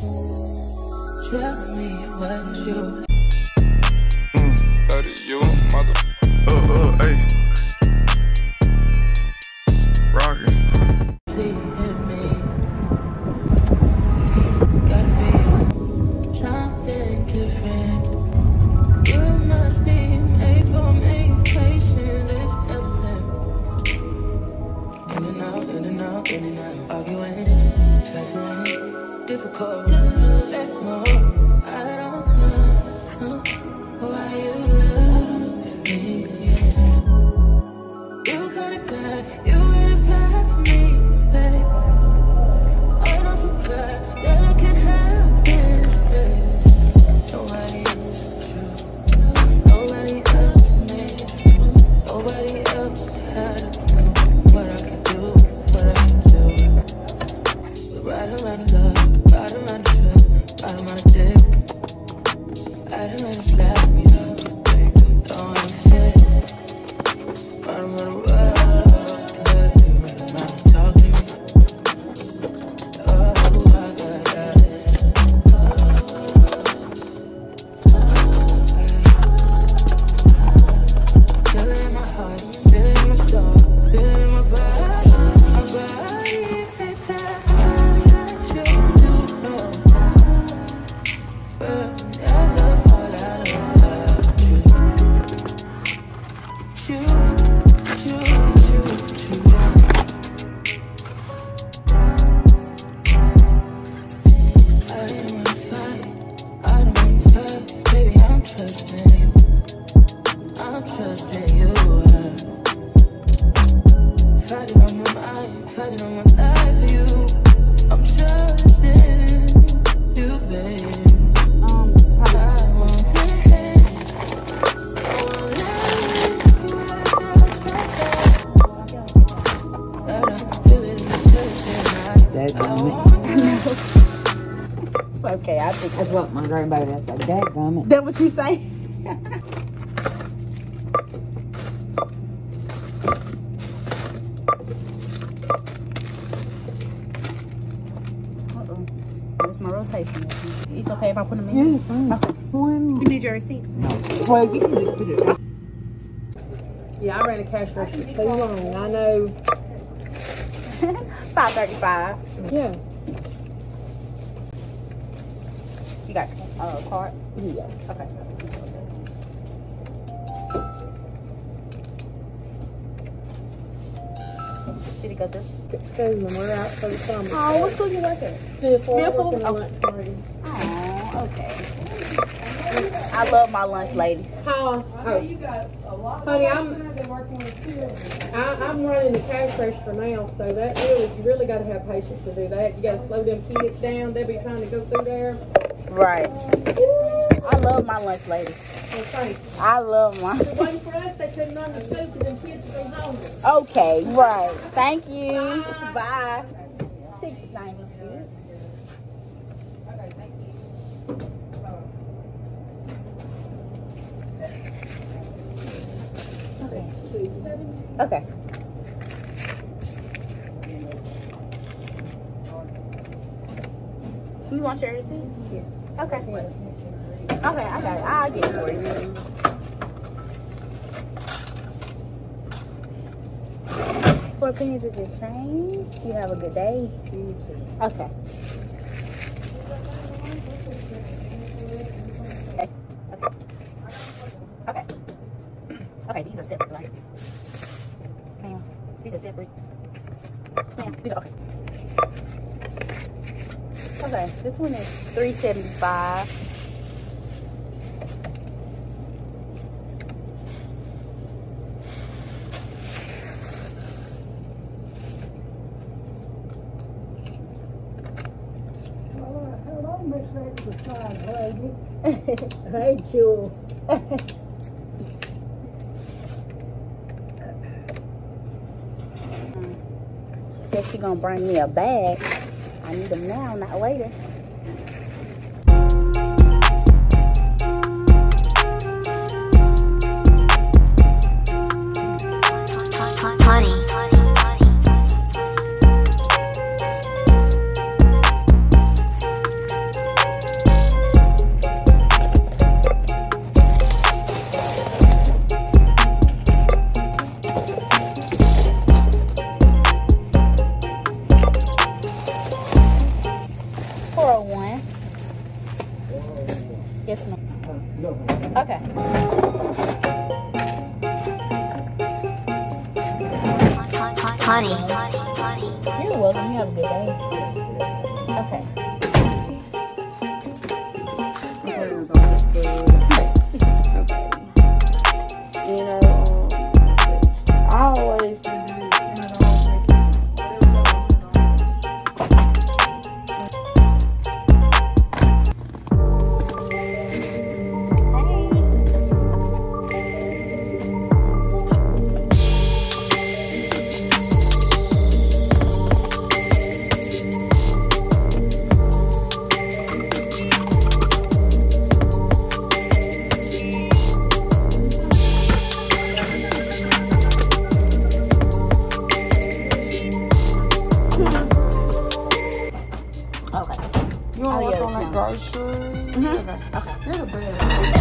Tell me what you Mm, that is you, mother. Uh, uh, hey. Difficult. Baby. I think that's what my grandbaby that's like, that gummit. That what she say? My rotation. It's okay if I put them in. Yeah, fine. Okay. You need your receipt. Well, you can just put it. Yeah, I ran a cash register too long. I know. Five thirty-five. Yeah. You got a uh, card? Yeah. Okay. Did he go through? At school and we're out for the summer. Oh, what school you work at? Beautiful. Beautiful? Working Oh. lunch party. Oh, okay. I love my lunch ladies. Huh? Oh. Honey, I'm. I, I'm running the cash register now, so that really, you really got to have patience to do that. You got to slow them kids down. They'll be trying to go through there. Right. I love my lunch ladies. Okay. I love my. Waiting for us, they couldn't run the food because them kids be hungry. Okay, right. Thank you. Bye. Six ninety six. Okay. Okay. You want your receipt? Yes. Okay. Okay, I got it. I'll get it for you. Four pennies is your train. You have a good day. Okay. Okay. Okay. Okay. Okay, these are separate, right? Ma'am, these are separate. Ma'am, these are okay. Okay, this one is three seventy five. Hey, Jewel. She said she gonna bring me a bag. I need them now, not later. Honey. Honey. You're welcome. You have a good day. Okay. Mm -hmm. Okay. Okay. You're the.